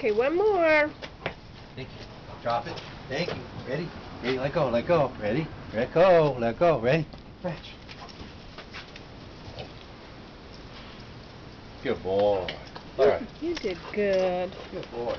Okay, one more. Thank you. Drop it. Thank you. Ready? Ready? Let go. Let go. Ready? Let go. Let go. Ready? Stretch. Good boy. All right. You did good. Good boy.